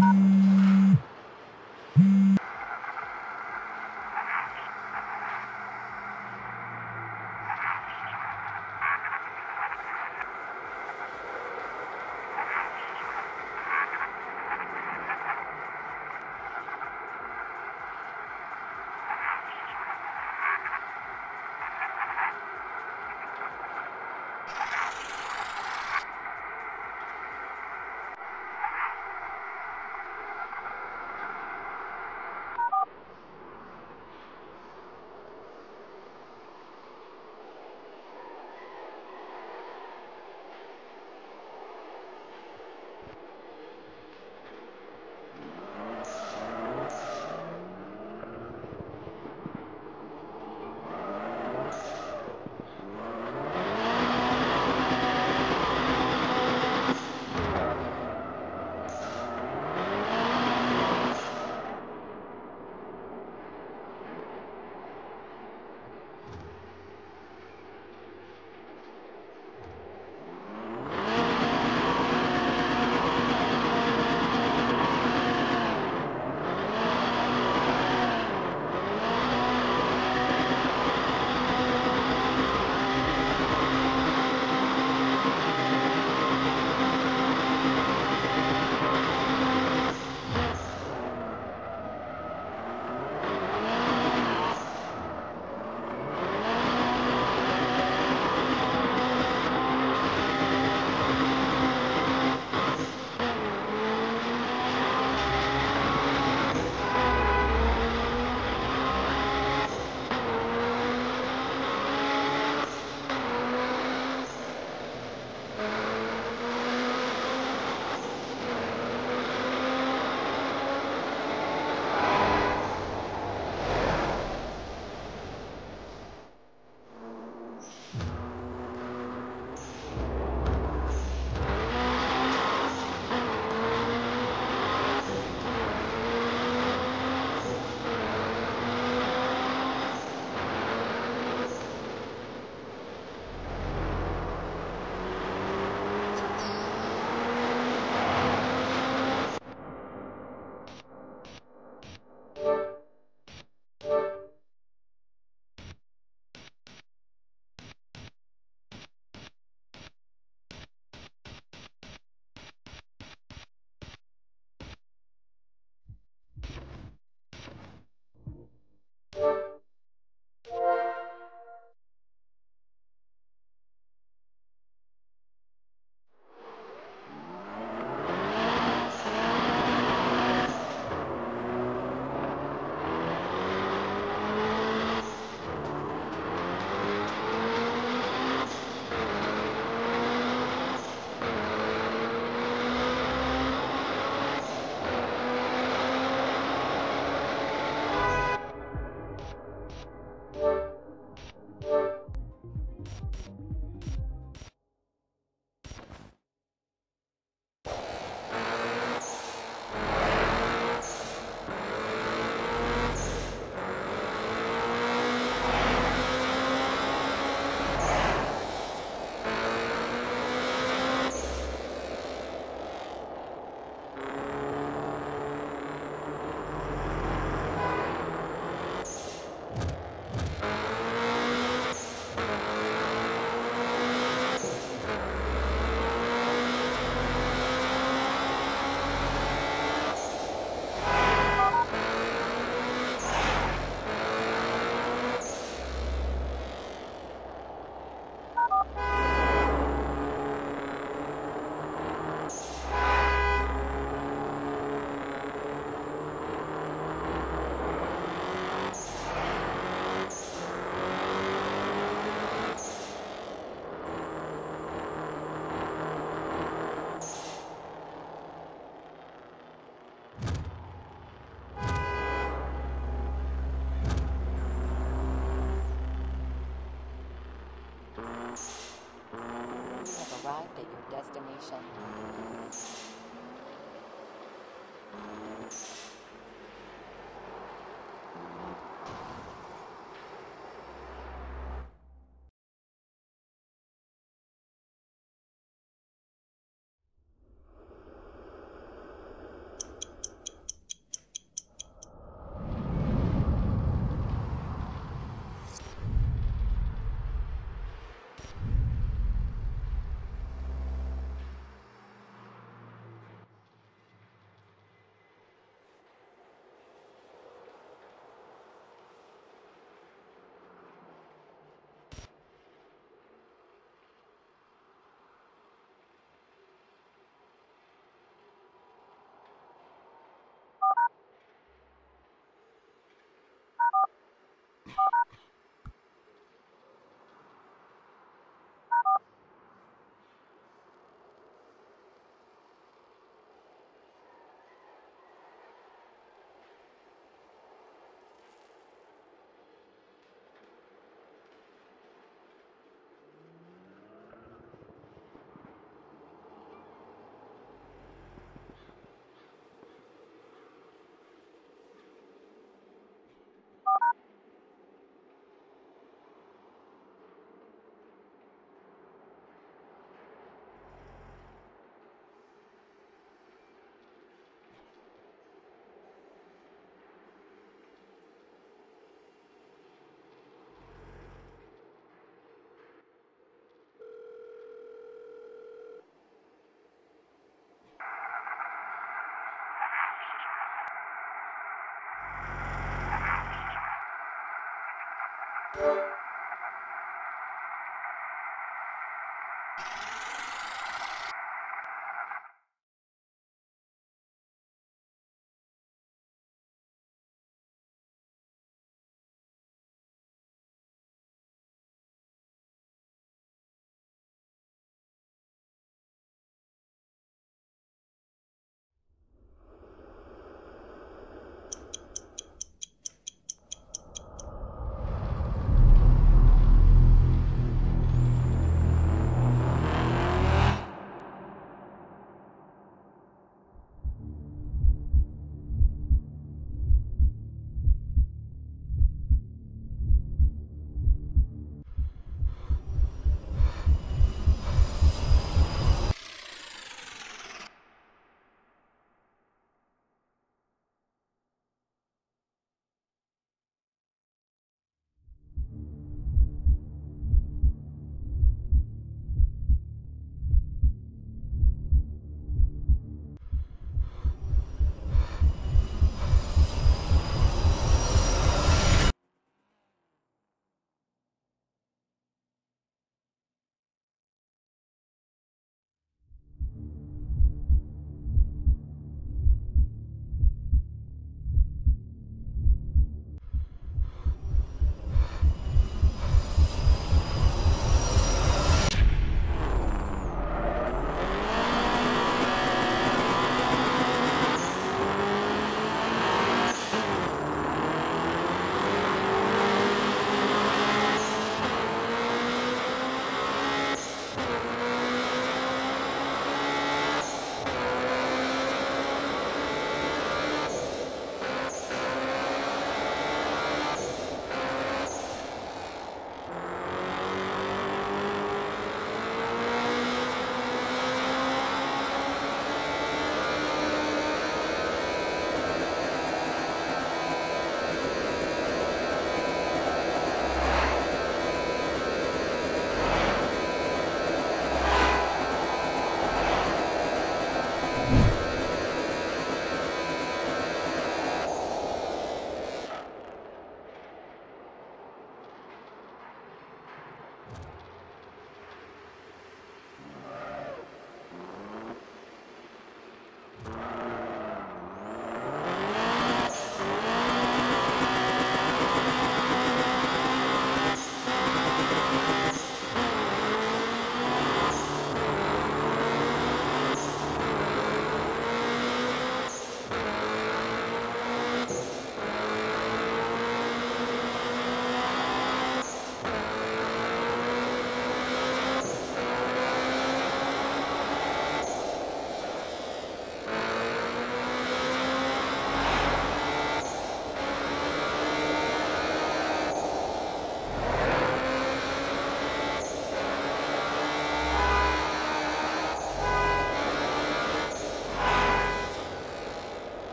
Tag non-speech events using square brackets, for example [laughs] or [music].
Woo! [laughs] at your destination.